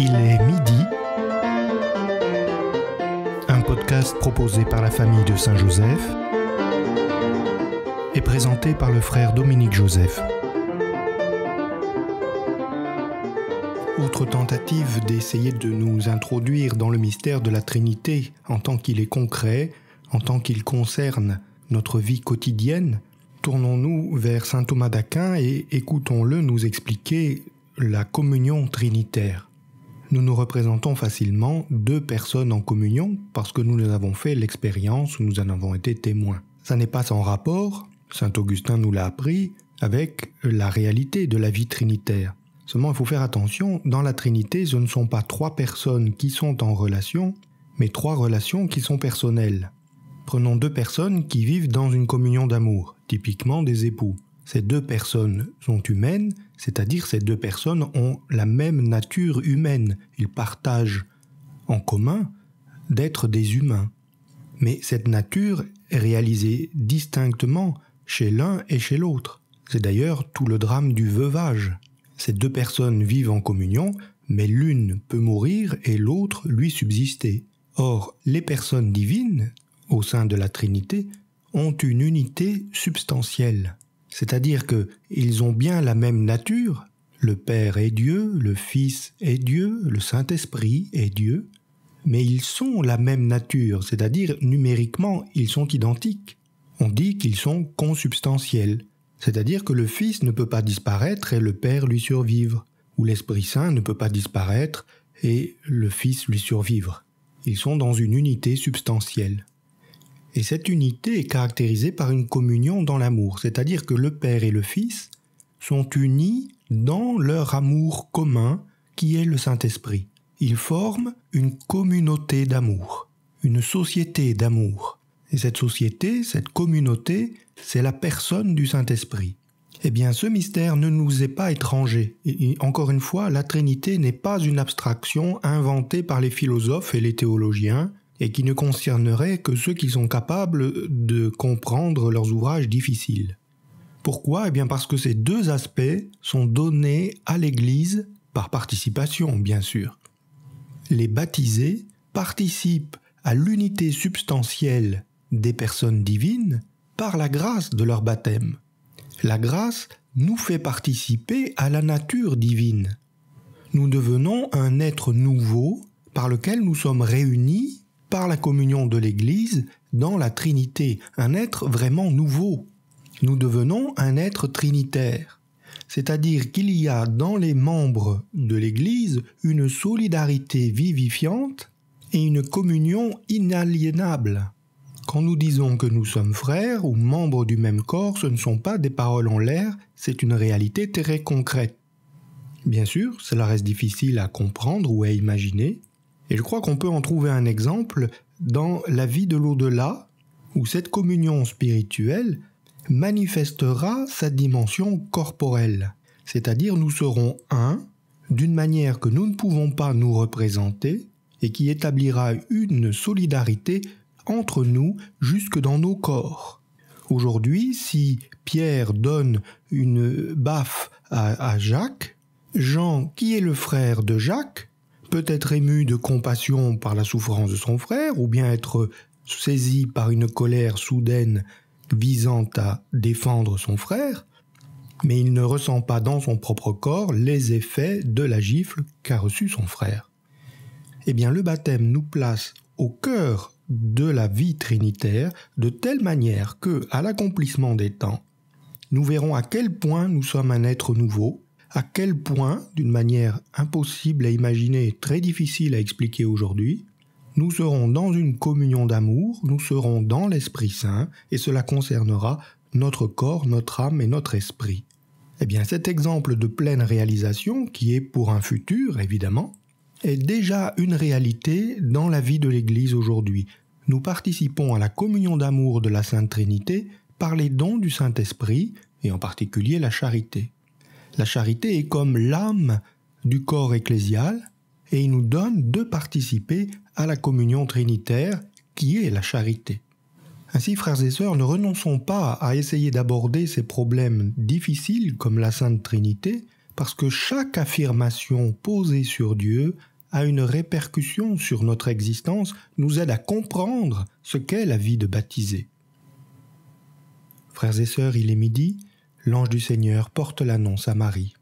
Il est midi. Un podcast proposé par la famille de Saint-Joseph et présenté par le frère Dominique Joseph. Autre tentative d'essayer de nous introduire dans le mystère de la Trinité en tant qu'il est concret, en tant qu'il concerne notre vie quotidienne, tournons-nous vers Saint Thomas d'Aquin et écoutons-le nous expliquer la communion trinitaire. Nous nous représentons facilement deux personnes en communion parce que nous en avons fait l'expérience, nous en avons été témoins. Ça n'est pas sans rapport, saint Augustin nous l'a appris, avec la réalité de la vie trinitaire. Seulement, il faut faire attention, dans la Trinité, ce ne sont pas trois personnes qui sont en relation, mais trois relations qui sont personnelles. Prenons deux personnes qui vivent dans une communion d'amour, typiquement des époux. Ces deux personnes sont humaines, c'est-à-dire ces deux personnes ont la même nature humaine. Ils partagent en commun d'être des humains. Mais cette nature est réalisée distinctement chez l'un et chez l'autre. C'est d'ailleurs tout le drame du veuvage. Ces deux personnes vivent en communion, mais l'une peut mourir et l'autre lui subsister. Or, les personnes divines, au sein de la Trinité ont une unité substantielle. C'est-à-dire que ils ont bien la même nature, le Père est Dieu, le Fils est Dieu, le Saint-Esprit est Dieu, mais ils sont la même nature, c'est-à-dire numériquement ils sont identiques. On dit qu'ils sont consubstantiels, c'est-à-dire que le Fils ne peut pas disparaître et le Père lui survivre, ou l'Esprit Saint ne peut pas disparaître et le Fils lui survivre. Ils sont dans une unité substantielle. Et cette unité est caractérisée par une communion dans l'amour, c'est-à-dire que le Père et le Fils sont unis dans leur amour commun qui est le Saint-Esprit. Ils forment une communauté d'amour, une société d'amour. Et cette société, cette communauté, c'est la personne du Saint-Esprit. Eh bien, ce mystère ne nous est pas étranger. Encore une fois, la Trinité n'est pas une abstraction inventée par les philosophes et les théologiens, et qui ne concernerait que ceux qui sont capables de comprendre leurs ouvrages difficiles. Pourquoi? Eh bien parce que ces deux aspects sont donnés à l'Église par participation, bien sûr. Les baptisés participent à l'unité substantielle des personnes divines par la grâce de leur baptême. La grâce nous fait participer à la nature divine. Nous devenons un être nouveau par lequel nous sommes réunis par la communion de l'Église dans la Trinité, un être vraiment nouveau. Nous devenons un être trinitaire, c'est-à-dire qu'il y a dans les membres de l'Église une solidarité vivifiante et une communion inaliénable. Quand nous disons que nous sommes frères ou membres du même corps, ce ne sont pas des paroles en l'air, c'est une réalité très concrète. Bien sûr, cela reste difficile à comprendre ou à imaginer, et je crois qu'on peut en trouver un exemple dans la vie de l'au-delà, où cette communion spirituelle manifestera sa dimension corporelle, c'est-à-dire nous serons un d'une manière que nous ne pouvons pas nous représenter et qui établira une solidarité entre nous jusque dans nos corps. Aujourd'hui, si Pierre donne une baffe à, à Jacques, Jean, qui est le frère de Jacques, peut être ému de compassion par la souffrance de son frère, ou bien être saisi par une colère soudaine visant à défendre son frère, mais il ne ressent pas dans son propre corps les effets de la gifle qu'a reçu son frère. Eh bien, le baptême nous place au cœur de la vie trinitaire de telle manière que, à l'accomplissement des temps, nous verrons à quel point nous sommes un être nouveau, à quel point, d'une manière impossible à imaginer très difficile à expliquer aujourd'hui, nous serons dans une communion d'amour, nous serons dans l'Esprit Saint, et cela concernera notre corps, notre âme et notre esprit. Eh bien, cet exemple de pleine réalisation, qui est pour un futur, évidemment, est déjà une réalité dans la vie de l'Église aujourd'hui. Nous participons à la communion d'amour de la Sainte Trinité par les dons du Saint-Esprit, et en particulier la charité. La charité est comme l'âme du corps ecclésial et il nous donne de participer à la communion trinitaire qui est la charité. Ainsi, frères et sœurs, ne renonçons pas à essayer d'aborder ces problèmes difficiles comme la Sainte Trinité, parce que chaque affirmation posée sur Dieu a une répercussion sur notre existence, nous aide à comprendre ce qu'est la vie de baptisé. Frères et sœurs, il est midi, l'ange du Seigneur porte l'annonce à Marie.